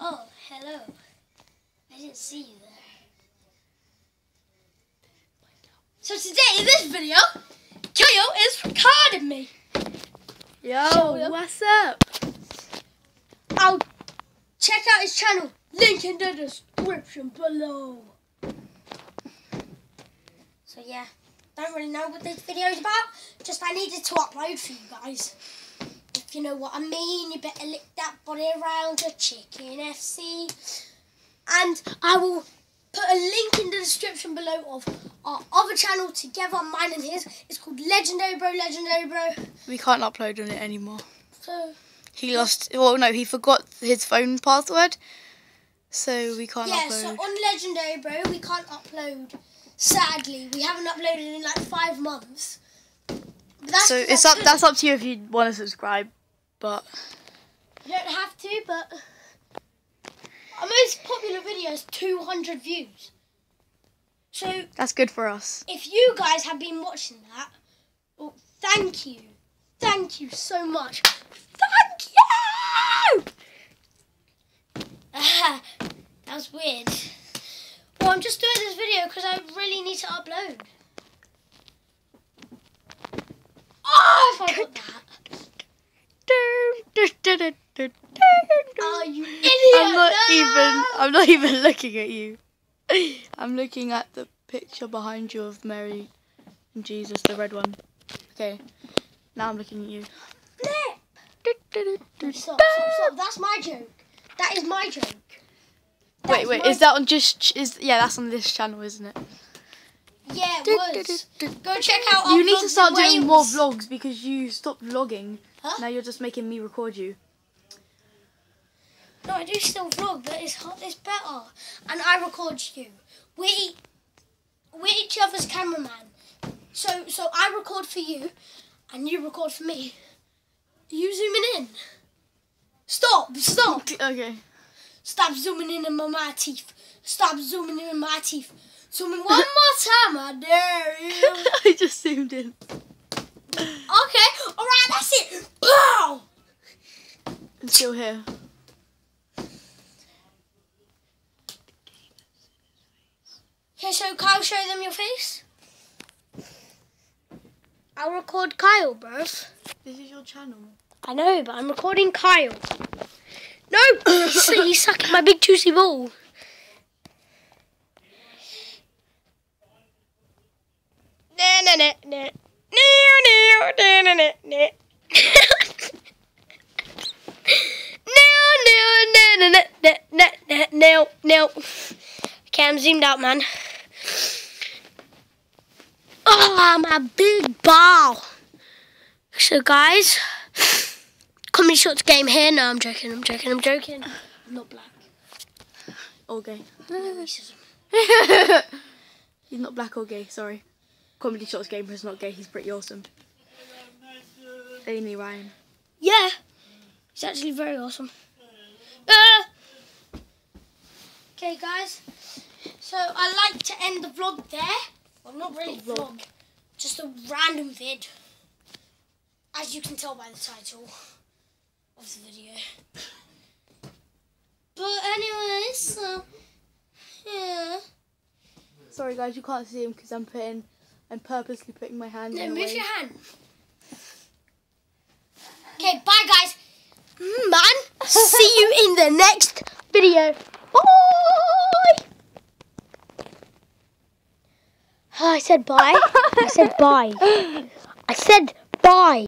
Oh, hello. I didn't see you there. So today in this video, Kyle is recording me. Yo, what's up? I'll check out his channel. Link in the description below. So yeah, don't really know what this video is about. Just I needed to upload for you guys. If you know what I mean, you better lick that body around a chicken FC. And I will put a link in the description below of our other channel together, mine and his. It's called Legendary Bro, Legendary Bro. We can't upload on it anymore. So He lost. Well, no, he forgot his phone password, so we can't Yeah, upload. so on Legendary Bro, we can't upload. Sadly, we haven't uploaded in like five months. So it's up. That's up to you if you want to subscribe. But You don't have to, but our most popular video is 200 views. So that's good for us. if you guys have been watching that, well, thank you, thank you so much. Thank you. Ah, that was weird. Well, I'm just doing this video because I really need to upload. Oh, if I got that. Oh, you idiot! I'm not no! even. I'm not even looking at you. I'm looking at the picture behind you of Mary and Jesus, the red one. Okay. Now I'm looking at you. Flip! Stop, stop, stop. That's my joke. That is my joke. That Wait, wait. Is that on just? Is yeah? That's on this channel, isn't it? Yeah, it was. Go check out our You need to start doing more vlogs because you stopped vlogging. Huh? Now you're just making me record you. No, I do still vlog, but it's hot, it's better. And I record you. We we're each other's cameraman. So so I record for you, and you record for me. Are you zooming in? Stop! Stop! Okay. Stop zooming in in my, my teeth. Stop zooming in in my teeth. Zooming one more time, I dare you. I just zoomed in. Okay, alright, that's it. Pow! I'm still here. Okay, so Kyle, show them your face. I'll record Kyle, bruv. This is your channel. I know, but I'm recording Kyle. No! he's, he's sucking my big juicy ball. Na na na na. Na na na na na. No, no, no. Okay, I'm zoomed out, man. Oh, my big ball. So, guys, comedy shorts game here. No, I'm joking. I'm joking. I'm joking. I'm not black. Or gay. He's not black or gay. Sorry. Comedy Shorts Gamer is not gay. He's pretty awesome. Amy Ryan. Yeah, he's actually very awesome. Uh, okay, guys. So I like to end the vlog there. Well, not really Vlog. vlog, just a random vid. As you can tell by the title of the video. But anyway, so yeah. Sorry guys, you can't see him because I'm putting, I'm purposely putting my hand No, move way. your hand. Okay, bye guys. Mm, Man, see you in the next video. Bye. I said bye. I said bye. I said bye.